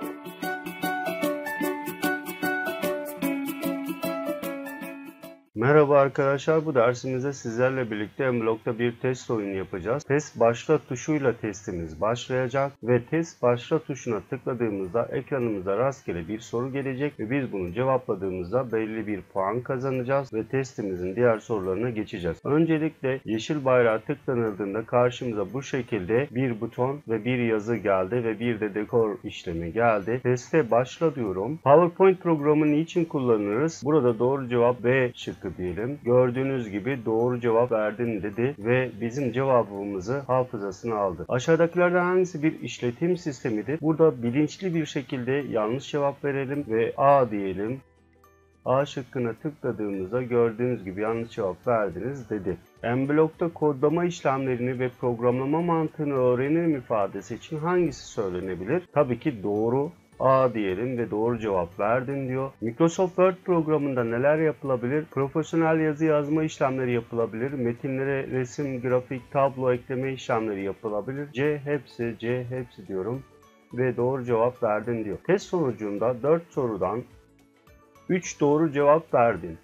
Thank you. Merhaba arkadaşlar bu dersimizde sizlerle birlikte Mblog'da bir test oyunu yapacağız. Test başla tuşuyla testimiz başlayacak ve test başla tuşuna tıkladığımızda ekranımıza rastgele bir soru gelecek ve biz bunu cevapladığımızda belli bir puan kazanacağız ve testimizin diğer sorularına geçeceğiz. Öncelikle yeşil bayrağı tıklanıldığında karşımıza bu şekilde bir buton ve bir yazı geldi ve bir de dekor işlemi geldi. Teste başla diyorum. PowerPoint programı niçin kullanırız? Burada doğru cevap B şıkkı diyelim. Gördüğünüz gibi doğru cevap verdin dedi ve bizim cevabımızı hafızasına aldı. Aşağıdakilerden hangisi bir işletim sistemidir? Burada bilinçli bir şekilde yanlış cevap verelim ve A diyelim. A şıkkına tıkladığımızda gördüğünüz gibi yanlış cevap verdiniz dedi. Mblock'ta kodlama işlemlerini ve programlama mantığını öğrenelim ifadesi için hangisi söylenebilir? Tabii ki doğru. A diyelim ve doğru cevap verdin diyor. Microsoft Word programında neler yapılabilir? Profesyonel yazı yazma işlemleri yapılabilir. Metinlere resim, grafik, tablo ekleme işlemleri yapılabilir. C hepsi, C hepsi diyorum ve doğru cevap verdin diyor. Test sonucunda 4 sorudan 3 doğru cevap verdin.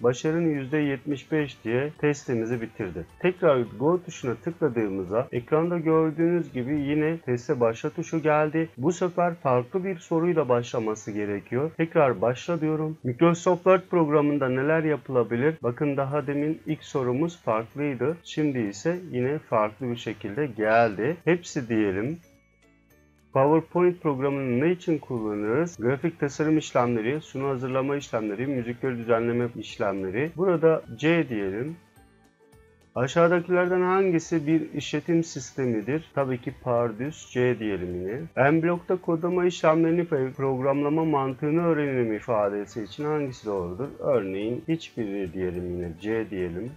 Başarın %75 diye testimizi bitirdi. Tekrar Go tuşuna tıkladığımızda ekranda gördüğünüz gibi yine teste başla tuşu geldi. Bu sefer farklı bir soruyla başlaması gerekiyor. Tekrar başla diyorum. Microsoft Word programında neler yapılabilir? Bakın daha demin ilk sorumuz farklıydı. Şimdi ise yine farklı bir şekilde geldi. Hepsi diyelim. PowerPoint programını ne için kullanırız? Grafik tasarım işlemleri, sunu hazırlama işlemleri, müzikleri düzenleme işlemleri. Burada C diyelim. Aşağıdakilerden hangisi bir işletim sistemidir? Tabii ki Pardus C diyelim yine. Mblock'ta kodlama işlemlerini ve programlama mantığını öğrenelim ifadesi için hangisi doğrudur? Örneğin hiçbiri diyelim yine C diyelim.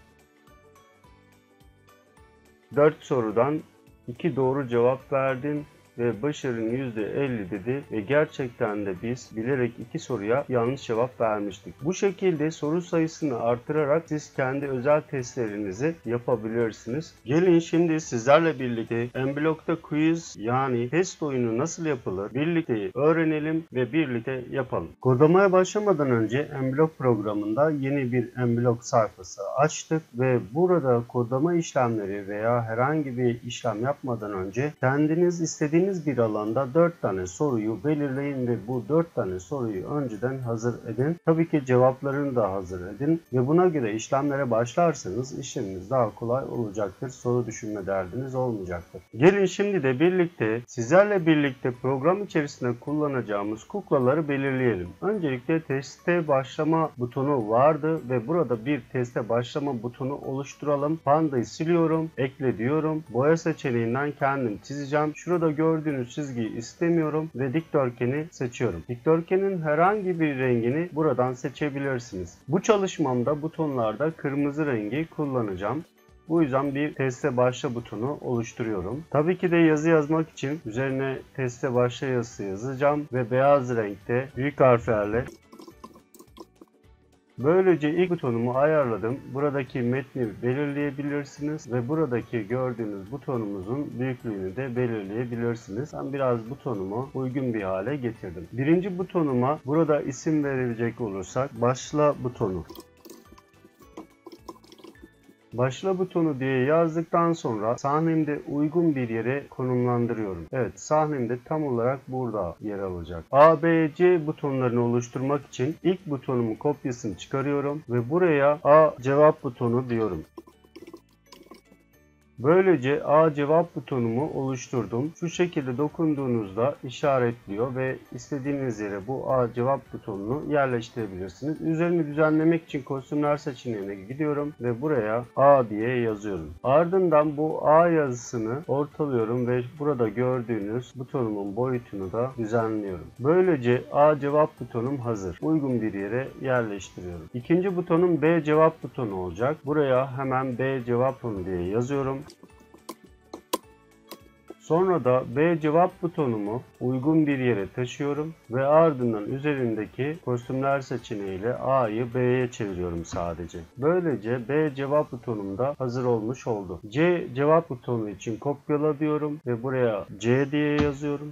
4 sorudan 2 doğru cevap verdin ve başarın %50 dedi ve gerçekten de biz bilerek iki soruya yanlış cevap vermiştik. Bu şekilde soru sayısını artırarak siz kendi özel testlerinizi yapabilirsiniz. Gelin şimdi sizlerle birlikte Mblock'ta quiz yani test oyunu nasıl yapılır birlikte öğrenelim ve birlikte yapalım. Kodlamaya başlamadan önce Mblock programında yeni bir Mblock sayfası açtık ve burada kodlama işlemleri veya herhangi bir işlem yapmadan önce kendiniz istediğiniz istediğiniz bir alanda 4 tane soruyu belirleyin ve bu 4 tane soruyu önceden hazır edin. Tabii ki cevaplarını da hazır edin ve buna göre işlemlere başlarsanız işleminiz daha kolay olacaktır. Soru düşünme derdiniz olmayacaktır. Gelin şimdi de birlikte sizlerle birlikte program içerisinde kullanacağımız kuklaları belirleyelim. Öncelikle teste başlama butonu vardı ve burada bir teste başlama butonu oluşturalım. Pandayı siliyorum, ekle diyorum. Boya seçeneğinden kendim çizeceğim. Şurada gör gördüğünüz çizgiyi istemiyorum ve dikdörtgeni seçiyorum. Dikdörtgenin herhangi bir rengini buradan seçebilirsiniz. Bu çalışmamda butonlarda kırmızı rengi kullanacağım. Bu yüzden bir teste başla butonu oluşturuyorum. Tabii ki de yazı yazmak için üzerine teste başla yazısı yazacağım ve beyaz renkte büyük harflerle Böylece ilk butonumu ayarladım. Buradaki metni belirleyebilirsiniz ve buradaki gördüğünüz butonumuzun büyüklüğünü de belirleyebilirsiniz. Ben biraz butonumu uygun bir hale getirdim. Birinci butonuma burada isim verecek olursak başla butonu. Başla butonu diye yazdıktan sonra sahnemde uygun bir yere konumlandırıyorum. Evet sahnemde tam olarak burada yer alacak. A, B, C butonlarını oluşturmak için ilk butonumu kopyasını çıkarıyorum ve buraya A cevap butonu diyorum. Böylece A cevap butonumu oluşturdum. Şu şekilde dokunduğunuzda işaretliyor ve istediğiniz yere bu A cevap butonunu yerleştirebilirsiniz. Üzerini düzenlemek için kostümler seçeneğine gidiyorum ve buraya A diye yazıyorum. Ardından bu A yazısını ortalıyorum ve burada gördüğünüz butonumun boyutunu da düzenliyorum. Böylece A cevap butonum hazır. Uygun bir yere yerleştiriyorum. İkinci butonum B cevap butonu olacak. Buraya hemen B cevap butonu diye yazıyorum. Sonra da B cevap butonumu uygun bir yere taşıyorum ve ardından üzerindeki kostümler seçeneğiyle A'yı B'ye çeviriyorum sadece. Böylece B cevap butonum da hazır olmuş oldu. C cevap butonu için kopyala diyorum ve buraya C diye yazıyorum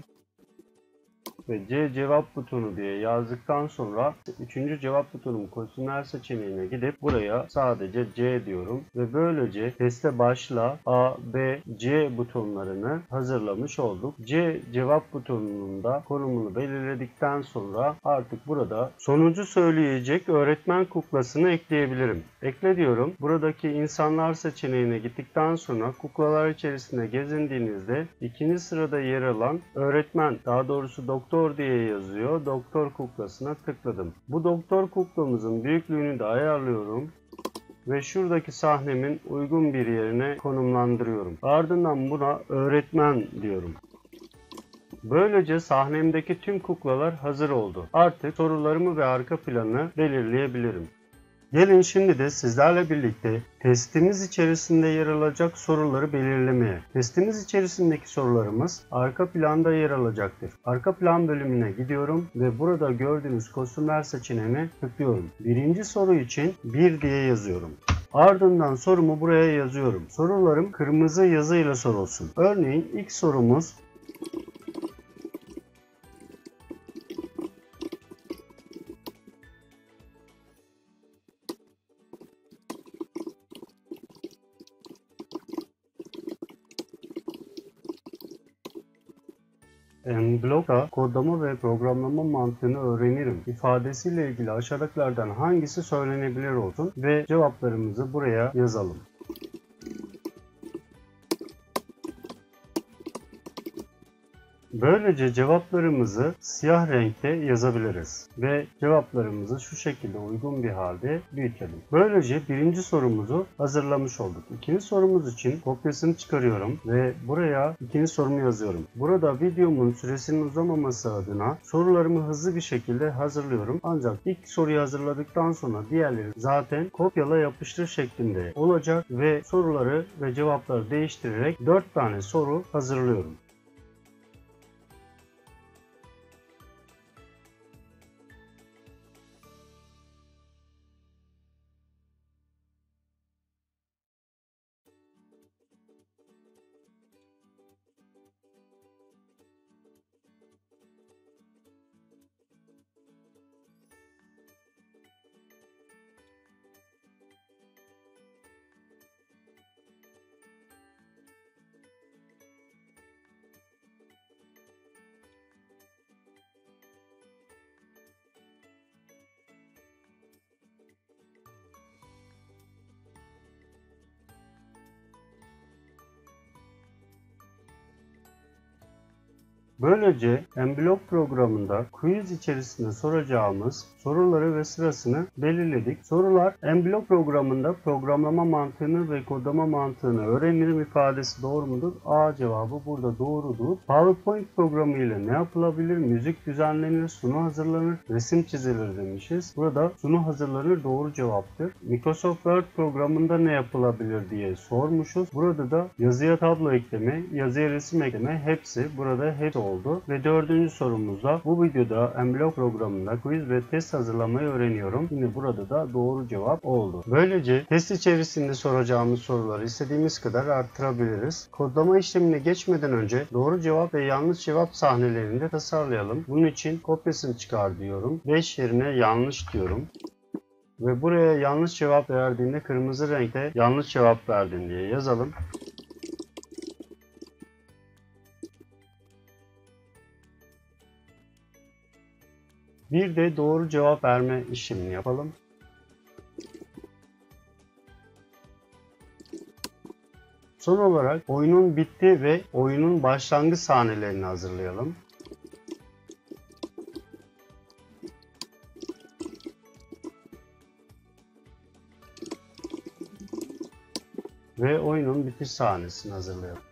ve C cevap butonu diye yazdıktan sonra 3. cevap butonum kostümler seçeneğine gidip buraya sadece C diyorum ve böylece teste başla A, B, C butonlarını hazırlamış olduk. C cevap butonunun da konumunu belirledikten sonra artık burada sonucu söyleyecek öğretmen kuklasını ekleyebilirim. Ekle diyorum. Buradaki insanlar seçeneğine gittikten sonra kuklalar içerisinde gezindiğinizde ikinci sırada yer alan öğretmen daha doğrusu doktor diye yazıyor. Doktor kuklasına tıkladım. Bu doktor kuklamızın büyüklüğünü de ayarlıyorum ve şuradaki sahnemin uygun bir yerine konumlandırıyorum. Ardından buna öğretmen diyorum. Böylece sahnemdeki tüm kuklalar hazır oldu. Artık sorularımı ve arka planı belirleyebilirim. Gelin şimdi de sizlerle birlikte testimiz içerisinde yer alacak soruları belirlemeye. Testimiz içerisindeki sorularımız arka planda yer alacaktır. Arka plan bölümüne gidiyorum ve burada gördüğünüz kostümler seçeneğine tıklıyorum. Birinci soru için 1 diye yazıyorum. Ardından sorumu buraya yazıyorum. Sorularım kırmızı yazıyla sorulsun. Örneğin ilk sorumuz Blokta kodlama ve programlama mantığını öğrenirim ifadesiyle ilgili aşağıdakilerden hangisi söylenebilir olsun ve cevaplarımızı buraya yazalım. Böylece cevaplarımızı siyah renkte yazabiliriz ve cevaplarımızı şu şekilde uygun bir halde büyütelim. Böylece birinci sorumuzu hazırlamış olduk. İkinci sorumuz için kopyasını çıkarıyorum ve buraya ikinci sorumu yazıyorum. Burada videomun süresinin uzamaması adına sorularımı hızlı bir şekilde hazırlıyorum. Ancak ilk soruyu hazırladıktan sonra diğerleri zaten kopyala yapıştır şeklinde olacak ve soruları ve cevapları değiştirerek 4 tane soru hazırlıyorum. Böylece Mblock programında quiz içerisinde soracağımız soruları ve sırasını belirledik. Sorular Mblock programında programlama mantığını ve kodlama mantığını öğrenirim ifadesi doğru mudur? A cevabı burada doğrudur. PowerPoint programı ile ne yapılabilir? Müzik düzenlenir, sunu hazırlanır, resim çizilir demişiz. Burada sunu hazırlanır doğru cevaptır. Microsoft Word programında ne yapılabilir diye sormuşuz. Burada da yazıya tablo ekleme, yazıya resim ekleme hepsi burada hepsi oldu oldu. Ve dördüncü sorumuzda bu videoda Mblock programında quiz ve test hazırlamayı öğreniyorum. Yine burada da doğru cevap oldu. Böylece test içerisinde soracağımız soruları istediğimiz kadar arttırabiliriz. Kodlama işlemine geçmeden önce doğru cevap ve yanlış cevap sahnelerini de tasarlayalım. Bunun için kopyasını çıkar diyorum. 5 yerine yanlış diyorum ve buraya yanlış cevap verdiğinde kırmızı renkte yanlış cevap verdin diye yazalım. Bir de doğru cevap verme işlemini yapalım. Son olarak oyunun bitti ve oyunun başlangıç sahnelerini hazırlayalım. Ve oyunun bitiş sahnesini hazırlayalım.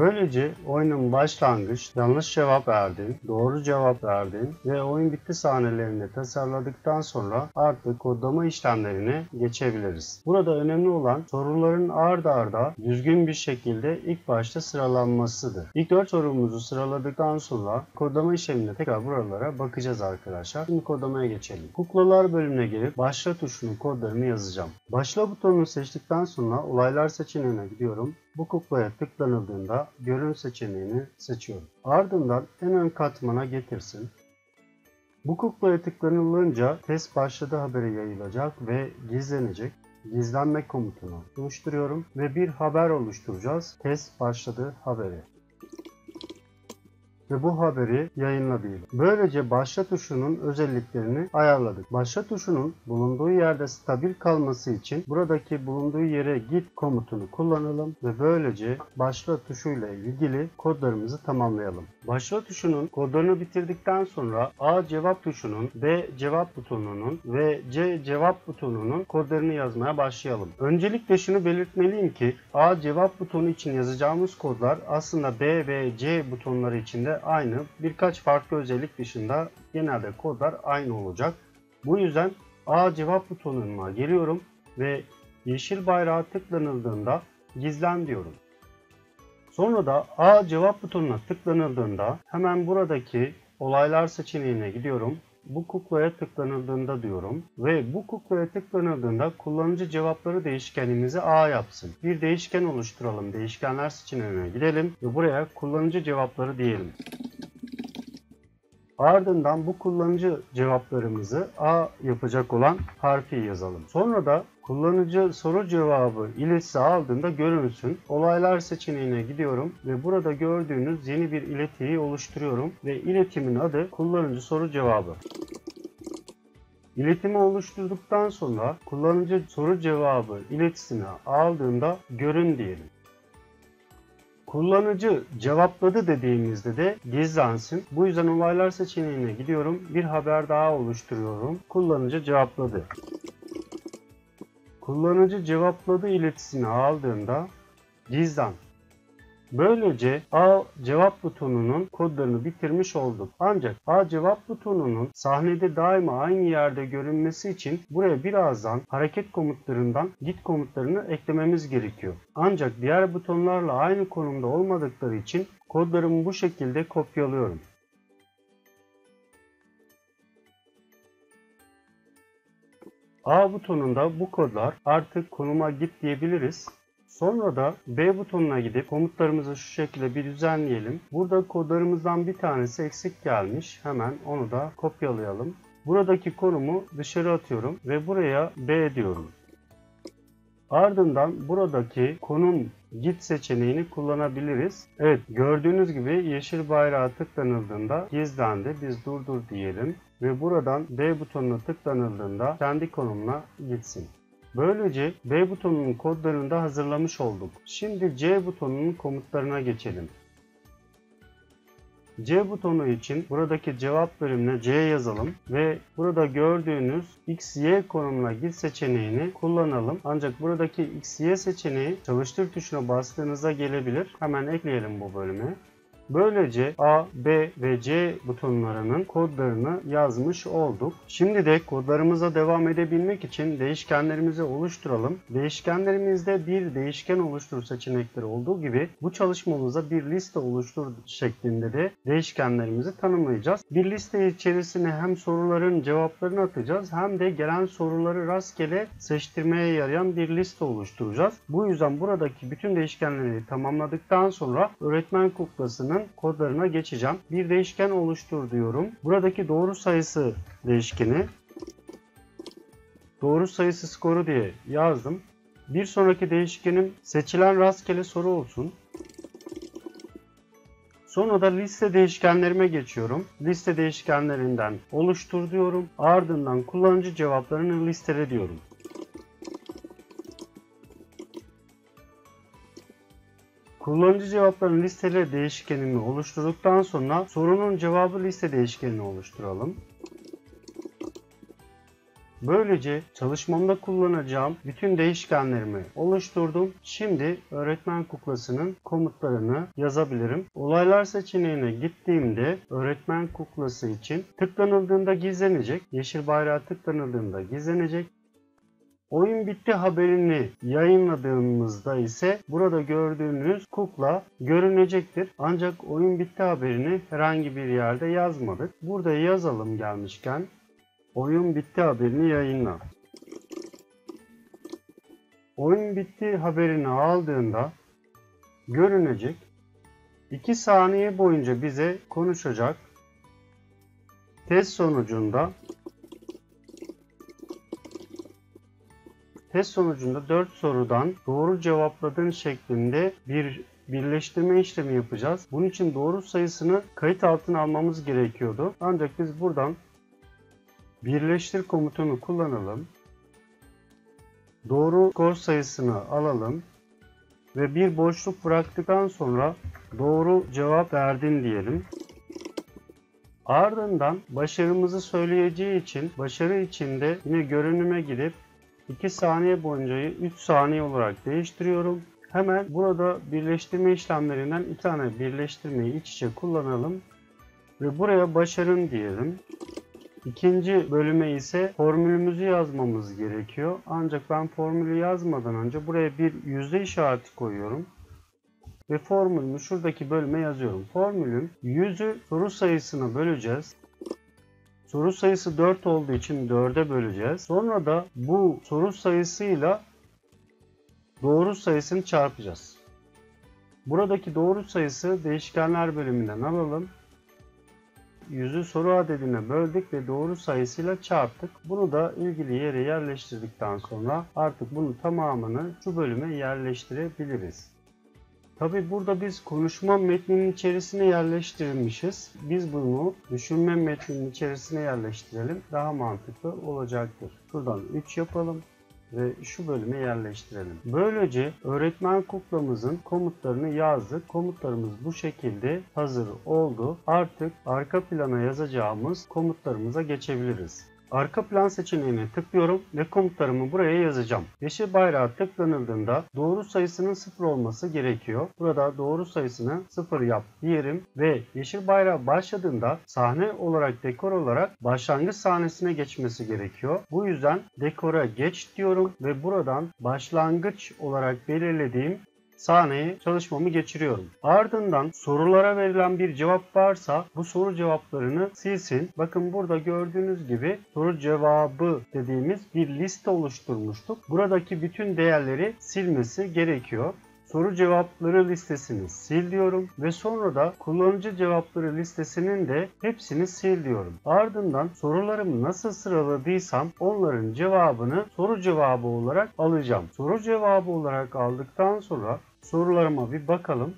Böylece oyunun başlangıç, yanlış cevap verdin, doğru cevap verdin ve oyun bitti sahnelerini tasarladıktan sonra artık kodlama işlemlerine geçebiliriz. Burada önemli olan soruların ard arda düzgün bir şekilde ilk başta sıralanmasıdır. İlk 4 sorumuzu sıraladıktan sonra kodlama işlemine tekrar buralara bakacağız arkadaşlar. Şimdi kodlamaya geçelim. Kuklalar bölümüne gelip başla tuşunun kodlarını yazacağım. Başla butonunu seçtikten sonra olaylar seçeneğine gidiyorum. Bu kuklaya tıklanıldığında görün seçeneğini seçiyorum. Ardından en ön katmana getirsin. Bu kuklaya tıklanılınca test başladı haberi yayılacak ve gizlenecek. Gizlenme komutunu oluşturuyorum ve bir haber oluşturacağız. Test başladı haberi ve bu haberi yayınla diyelim. Böylece başla tuşunun özelliklerini ayarladık. Başla tuşunun bulunduğu yerde stabil kalması için buradaki bulunduğu yere git komutunu kullanalım ve böylece başla tuşuyla ilgili kodlarımızı tamamlayalım. Başla tuşunun kodlarını bitirdikten sonra A cevap tuşunun, B cevap butonunun ve C cevap butonunun kodlarını yazmaya başlayalım. Öncelikle şunu belirtmeliyim ki A cevap butonu için yazacağımız kodlar aslında B ve C butonları için de aynı. Birkaç farklı özellik dışında genelde kodlar aynı olacak. Bu yüzden A cevap butonuna geliyorum ve yeşil bayrağa tıklanıldığında gizlen diyorum. Sonra da A cevap butonuna tıklanıldığında hemen buradaki olaylar seçeneğine gidiyorum. Bu kuklaya tıklanıldığında diyorum ve bu kuklaya tıklanıldığında kullanıcı cevapları değişkenimizi A yapsın. Bir değişken oluşturalım. Değişkenler seçeneğine gidelim ve buraya kullanıcı cevapları diyelim. Ardından bu kullanıcı cevaplarımızı A yapacak olan harfi yazalım. Sonra da kullanıcı soru cevabı iletisi aldığında görünsün. Olaylar seçeneğine gidiyorum ve burada gördüğünüz yeni bir iletiyi oluşturuyorum ve iletimin adı kullanıcı soru cevabı. İletimi oluşturduktan sonra kullanıcı soru cevabı iletisini aldığında görün diyelim. Kullanıcı cevapladı dediğimizde de gizlensin. Bu yüzden olaylar seçeneğine gidiyorum. Bir haber daha oluşturuyorum. Kullanıcı cevapladı. Kullanıcı cevapladı iletisini aldığında gizlen. Böylece A cevap butonunun kodlarını bitirmiş olduk. Ancak A cevap butonunun sahnede daima aynı yerde görünmesi için buraya birazdan hareket komutlarından git komutlarını eklememiz gerekiyor. Ancak diğer butonlarla aynı konumda olmadıkları için kodlarımı bu şekilde kopyalıyorum. A butonunda bu kodlar artık konuma git diyebiliriz. Sonra da B butonuna gidip komutlarımızı şu şekilde bir düzenleyelim. Burada kodlarımızdan bir tanesi eksik gelmiş. Hemen onu da kopyalayalım. Buradaki konumu dışarı atıyorum ve buraya B diyorum. Ardından buradaki konum git seçeneğini kullanabiliriz. Evet gördüğünüz gibi yeşil bayrağa tıklanıldığında gizlendi. Biz durdur diyelim ve buradan B butonuna tıklanıldığında kendi konumuna gitsin. Böylece B butonunun kodlarını da hazırlamış olduk. Şimdi C butonunun komutlarına geçelim. C butonu için buradaki cevap bölümüne C yazalım ve burada gördüğünüz X, Y konumuna git seçeneğini kullanalım. Ancak buradaki X, Y seçeneği çalıştır tuşuna bastığınızda gelebilir. Hemen ekleyelim bu bölümü. Böylece A, B ve C butonlarının kodlarını yazmış olduk. Şimdi de kodlarımıza devam edebilmek için değişkenlerimizi oluşturalım. Değişkenlerimizde bir değişken oluştur seçenekleri olduğu gibi bu çalışmamıza bir liste oluştur şeklinde de değişkenlerimizi tanımlayacağız. Bir liste içerisine hem soruların cevaplarını atacağız hem de gelen soruları rastgele seçtirmeye yarayan bir liste oluşturacağız. Bu yüzden buradaki bütün değişkenleri tamamladıktan sonra öğretmen kuklasının kodlarına geçeceğim. Bir değişken oluştur diyorum. Buradaki doğru sayısı değişkeni doğru sayısı skoru diye yazdım. Bir sonraki değişkenim seçilen rastgele soru olsun. Sonra da liste değişkenlerime geçiyorum. Liste değişkenlerinden oluştur diyorum. Ardından kullanıcı cevaplarını listele diyorum. Kullanıcı cevapların listele değişkenini oluşturduktan sonra sorunun cevabı liste değişkenini oluşturalım. Böylece çalışmamda kullanacağım bütün değişkenlerimi oluşturdum. Şimdi öğretmen kuklasının komutlarını yazabilirim. Olaylar seçeneğine gittiğimde öğretmen kuklası için tıklanıldığında gizlenecek. Yeşil bayrağı tıklanıldığında gizlenecek. Oyun bitti haberini yayınladığımızda ise burada gördüğünüz kukla görünecektir. Ancak oyun bitti haberini herhangi bir yerde yazmadık. Burada yazalım gelmişken. Oyun bitti haberini yayınla. Oyun bitti haberini aldığında görünecek. 2 saniye boyunca bize konuşacak. Test sonucunda Test sonucunda 4 sorudan doğru cevapladığın şeklinde bir birleştirme işlemi yapacağız. Bunun için doğru sayısını kayıt altına almamız gerekiyordu. Ancak biz buradan birleştir komutunu kullanalım. Doğru skor sayısını alalım ve bir boşluk bıraktıktan sonra doğru cevap verdin diyelim. Ardından başarımızı söyleyeceği için başarı içinde yine görünüme gidip 2 saniye boyunca 3 saniye olarak değiştiriyorum. Hemen burada birleştirme işlemlerinden iki tane birleştirmeyi iç içe kullanalım. Ve buraya başarın diyelim. İkinci bölüme ise formülümüzü yazmamız gerekiyor. Ancak ben formülü yazmadan önce buraya bir yüzde işareti koyuyorum. Ve formülümü şuradaki bölüme yazıyorum. Formülüm yüzü soru sayısına böleceğiz. Soru sayısı 4 olduğu için 4'e böleceğiz. Sonra da bu soru sayısıyla doğru sayısını çarpacağız. Buradaki doğru sayısı değişkenler bölümünden alalım. Yüzü soru adedine böldük ve doğru sayısıyla çarptık. Bunu da ilgili yere yerleştirdikten sonra artık bunun tamamını şu bölüme yerleştirebiliriz. Tabi burada biz konuşma metninin içerisine yerleştirmişiz. Biz bunu düşünme metninin içerisine yerleştirelim. Daha mantıklı olacaktır. Şuradan 3 yapalım ve şu bölüme yerleştirelim. Böylece öğretmen kuklamızın komutlarını yazdık. Komutlarımız bu şekilde hazır oldu. Artık arka plana yazacağımız komutlarımıza geçebiliriz. Arka plan seçeneğine tıklıyorum ve komutlarımı buraya yazacağım. Yeşil bayrağı tıklanıldığında doğru sayısının 0 olması gerekiyor. Burada doğru sayısını 0 yap diyelim ve yeşil bayrağı başladığında sahne olarak dekor olarak başlangıç sahnesine geçmesi gerekiyor. Bu yüzden dekora geç diyorum ve buradan başlangıç olarak belirlediğim sahneye çalışmamı geçiriyorum. Ardından sorulara verilen bir cevap varsa bu soru cevaplarını silsin. Bakın burada gördüğünüz gibi soru cevabı dediğimiz bir liste oluşturmuştuk. Buradaki bütün değerleri silmesi gerekiyor soru cevapları listesini sil diyorum ve sonra da kullanıcı cevapları listesinin de hepsini sil diyorum. Ardından sorularımı nasıl sıraladıysam onların cevabını soru cevabı olarak alacağım. Soru cevabı olarak aldıktan sonra sorularıma bir bakalım.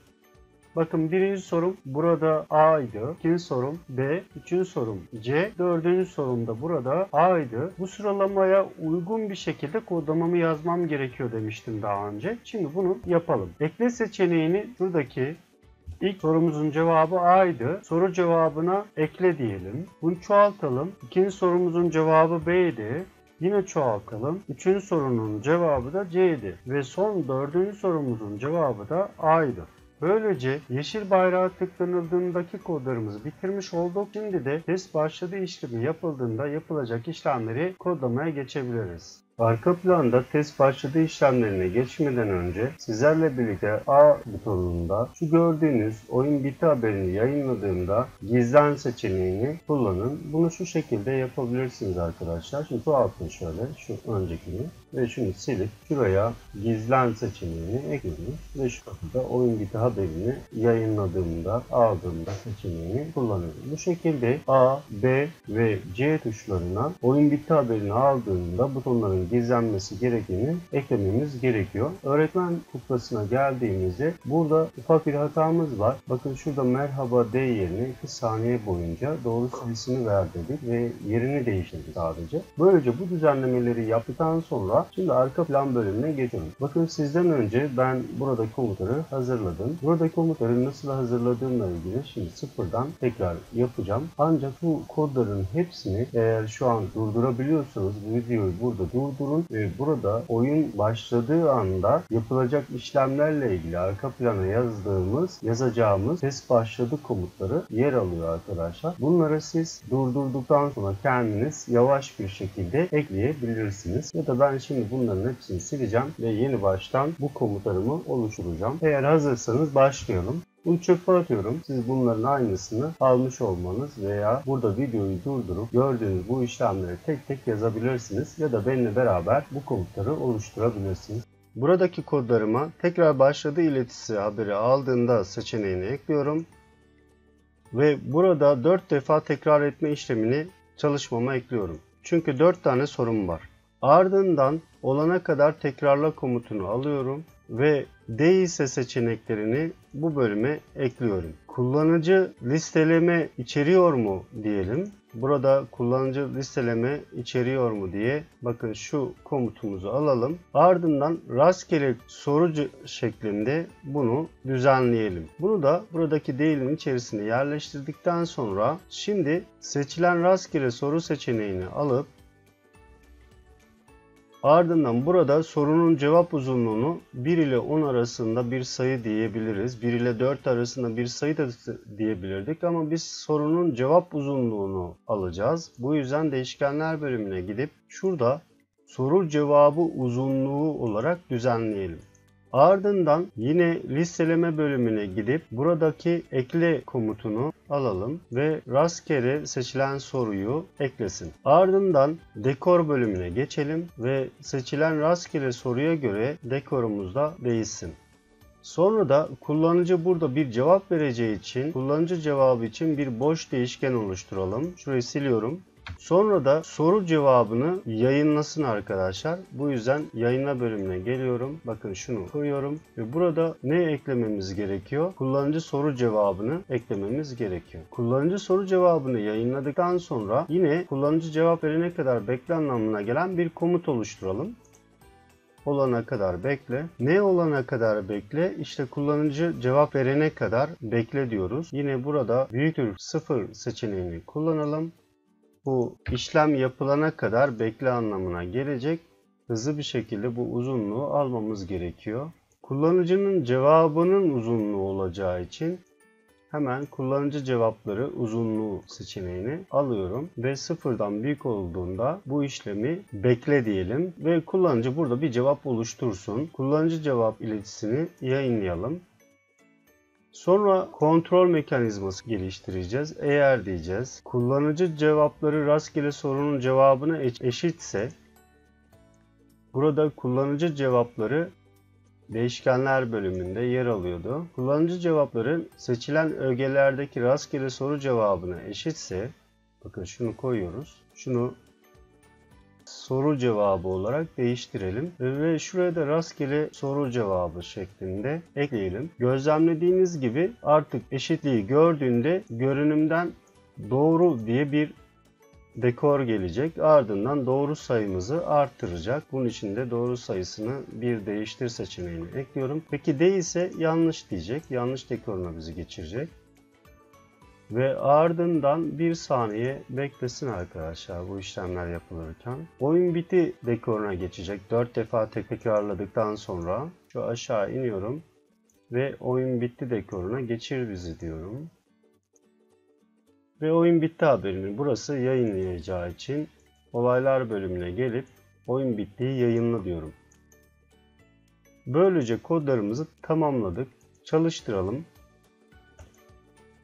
Bakın birinci sorum burada A'ydı. İkinci sorum B. Üçüncü sorum C. Dördüncü sorum da burada A'ydı. Bu sıralamaya uygun bir şekilde kodlamamı yazmam gerekiyor demiştim daha önce. Şimdi bunu yapalım. Ekle seçeneğini şuradaki İlk sorumuzun cevabı A'ydı. Soru cevabına ekle diyelim. Bunu çoğaltalım. İkinci sorumuzun cevabı B'ydi. Yine çoğaltalım. Üçüncü sorunun cevabı da C'ydi. Ve son dördüncü sorumuzun cevabı da A'ydı. Böylece yeşil bayrağı tıklanıldığındaki kodlarımızı bitirmiş olduk. Şimdi de test başladı işlemi yapıldığında yapılacak işlemleri kodlamaya geçebiliriz. Arka planda test başladı işlemlerine geçmeden önce sizlerle birlikte A butonunda şu gördüğünüz oyun bitti haberini yayınladığımda gizlen seçeneğini kullanın. Bunu şu şekilde yapabilirsiniz arkadaşlar. Şimdi çoğaltın şöyle şu öncekini ve şunu silip şuraya gizlen seçeneğini ekliyoruz ve şu kapıda oyun bitti haberini yayınladığımda aldığımda seçeneğini kullanıyorum. Bu şekilde A, B ve C tuşlarına oyun bitti haberini aldığımda butonların gizlenmesi gerektiğini eklememiz gerekiyor. Öğretmen kuklasına geldiğimizde burada ufak bir hatamız var. Bakın şurada merhaba D yerine 2 saniye boyunca doğru sayısını ver dedik ve yerini değiştirdik sadece. Böylece bu düzenlemeleri yaptıktan sonra şimdi arka plan bölümüne geçiyorum. Bakın sizden önce ben burada komutları hazırladım. Burada komutları nasıl hazırladığımla ilgili şimdi sıfırdan tekrar yapacağım. Ancak bu kodların hepsini eğer şu an durdurabiliyorsanız videoyu burada durdurun ve burada oyun başladığı anda yapılacak işlemlerle ilgili arka plana yazdığımız, yazacağımız test başladı komutları yer alıyor arkadaşlar. Bunları siz durdurduktan sonra kendiniz yavaş bir şekilde ekleyebilirsiniz. Ya da ben şimdi bunların hepsini sileceğim ve yeni baştan bu komutlarımı oluşturacağım. Eğer hazırsanız başlayalım. Bunu çöpe atıyorum. Siz bunların aynısını almış olmanız veya burada videoyu durdurup gördüğünüz bu işlemleri tek tek yazabilirsiniz ya da benimle beraber bu komutları oluşturabilirsiniz. Buradaki kodlarıma tekrar başladı iletisi haberi aldığında seçeneğini ekliyorum. Ve burada 4 defa tekrar etme işlemini çalışmama ekliyorum. Çünkü 4 tane sorum var. Ardından olana kadar tekrarla komutunu alıyorum ve değilse seçeneklerini bu bölüme ekliyorum. Kullanıcı listeleme içeriyor mu diyelim. Burada kullanıcı listeleme içeriyor mu diye bakın şu komutumuzu alalım. Ardından rastgele soru şeklinde bunu düzenleyelim. Bunu da buradaki değilin içerisine yerleştirdikten sonra şimdi seçilen rastgele soru seçeneğini alıp Ardından burada sorunun cevap uzunluğunu 1 ile 10 arasında bir sayı diyebiliriz. 1 ile 4 arasında bir sayı da diyebilirdik ama biz sorunun cevap uzunluğunu alacağız. Bu yüzden değişkenler bölümüne gidip şurada soru cevabı uzunluğu olarak düzenleyelim. Ardından yine listeleme bölümüne gidip buradaki ekle komutunu alalım ve rastgele seçilen soruyu eklesin. Ardından dekor bölümüne geçelim ve seçilen rastgele soruya göre dekorumuz da değişsin. Sonra da kullanıcı burada bir cevap vereceği için kullanıcı cevabı için bir boş değişken oluşturalım. Şurayı siliyorum. Sonra da soru cevabını yayınlasın arkadaşlar. Bu yüzden yayınla bölümüne geliyorum. Bakın şunu koyuyorum ve burada ne eklememiz gerekiyor? Kullanıcı soru cevabını eklememiz gerekiyor. Kullanıcı soru cevabını yayınladıktan sonra yine kullanıcı cevap verene kadar bekle anlamına gelen bir komut oluşturalım olana kadar bekle. Ne olana kadar bekle? İşte kullanıcı cevap verene kadar bekle diyoruz. Yine burada büyüktür 0 seçeneğini kullanalım bu işlem yapılana kadar bekle anlamına gelecek. Hızlı bir şekilde bu uzunluğu almamız gerekiyor. Kullanıcının cevabının uzunluğu olacağı için hemen kullanıcı cevapları uzunluğu seçeneğini alıyorum ve sıfırdan büyük olduğunda bu işlemi bekle diyelim ve kullanıcı burada bir cevap oluştursun. Kullanıcı cevap iletisini yayınlayalım. Sonra kontrol mekanizması geliştireceğiz. Eğer diyeceğiz kullanıcı cevapları rastgele sorunun cevabına eşitse burada kullanıcı cevapları değişkenler bölümünde yer alıyordu. Kullanıcı cevapları seçilen ögelerdeki rastgele soru cevabına eşitse bakın şunu koyuyoruz. Şunu soru cevabı olarak değiştirelim. Ve şuraya da rastgele soru cevabı şeklinde ekleyelim. Gözlemlediğiniz gibi artık eşitliği gördüğünde görünümden doğru diye bir dekor gelecek. Ardından doğru sayımızı arttıracak. Bunun için de doğru sayısını bir değiştir seçeneğini ekliyorum. Peki değilse yanlış diyecek. Yanlış dekoruna bizi geçirecek ve ardından bir saniye beklesin arkadaşlar bu işlemler yapılırken. Oyun biti dekoruna geçecek. 4 defa tekrarladıktan sonra şu aşağı iniyorum ve oyun bitti dekoruna geçir bizi diyorum. Ve oyun bitti haberini burası yayınlayacağı için olaylar bölümüne gelip oyun bittiği yayınla diyorum. Böylece kodlarımızı tamamladık. Çalıştıralım.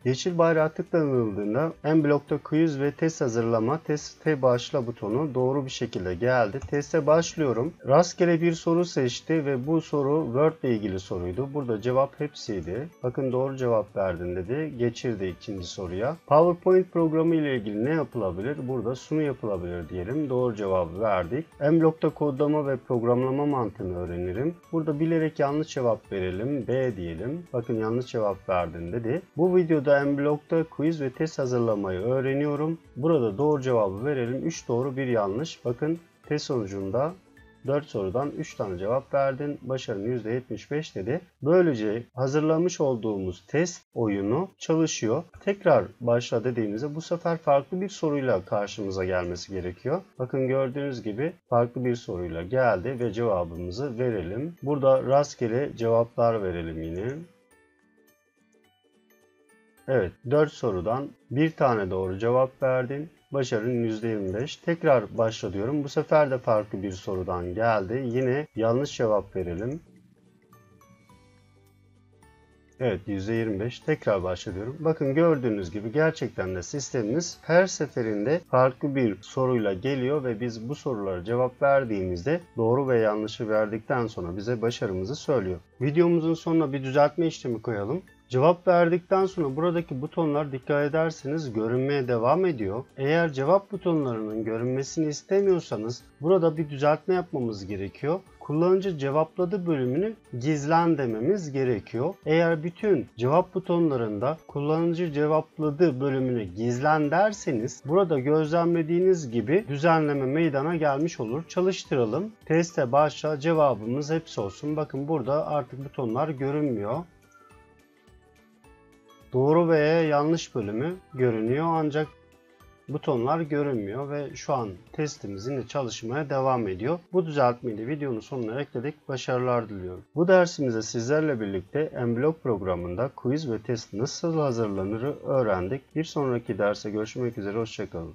Yeşil bayrağı tıklanıldığında en blokta quiz ve test hazırlama, teste başla butonu doğru bir şekilde geldi. Teste başlıyorum. Rastgele bir soru seçti ve bu soru Word ile ilgili soruydu. Burada cevap hepsiydi. Bakın doğru cevap verdin dedi. Geçirdi ikinci soruya. PowerPoint programı ile ilgili ne yapılabilir? Burada sunu yapılabilir diyelim. Doğru cevabı verdik. En blokta kodlama ve programlama mantığını öğrenirim. Burada bilerek yanlış cevap verelim. B diyelim. Bakın yanlış cevap verdin dedi. Bu videoda en blokta quiz ve test hazırlamayı öğreniyorum. Burada doğru cevabı verelim. 3 doğru 1 yanlış. Bakın test sonucunda 4 sorudan 3 tane cevap verdin. Başarın %75 dedi. Böylece hazırlamış olduğumuz test oyunu çalışıyor. Tekrar başla dediğimizde bu sefer farklı bir soruyla karşımıza gelmesi gerekiyor. Bakın gördüğünüz gibi farklı bir soruyla geldi ve cevabımızı verelim. Burada rastgele cevaplar verelim yine. Evet 4 sorudan bir tane doğru cevap verdin. Başarın %25. Tekrar başla diyorum. Bu sefer de farklı bir sorudan geldi. Yine yanlış cevap verelim. Evet %25 tekrar başlıyorum. Bakın gördüğünüz gibi gerçekten de sistemimiz her seferinde farklı bir soruyla geliyor ve biz bu sorulara cevap verdiğimizde doğru ve yanlışı verdikten sonra bize başarımızı söylüyor. Videomuzun sonuna bir düzeltme işlemi koyalım. Cevap verdikten sonra buradaki butonlar dikkat ederseniz görünmeye devam ediyor. Eğer cevap butonlarının görünmesini istemiyorsanız burada bir düzeltme yapmamız gerekiyor. Kullanıcı cevapladı bölümünü gizlen dememiz gerekiyor. Eğer bütün cevap butonlarında kullanıcı cevapladı bölümünü gizlen derseniz burada gözlemlediğiniz gibi düzenleme meydana gelmiş olur. Çalıştıralım. Teste başla cevabımız hepsi olsun. Bakın burada artık butonlar görünmüyor doğru veya yanlış bölümü görünüyor ancak butonlar görünmüyor ve şu an testimiz yine çalışmaya devam ediyor. Bu düzeltmeyi de videonun sonuna ekledik. Başarılar diliyorum. Bu dersimizde sizlerle birlikte Mblock programında quiz ve test nasıl hazırlanır öğrendik. Bir sonraki derse görüşmek üzere. Hoşçakalın.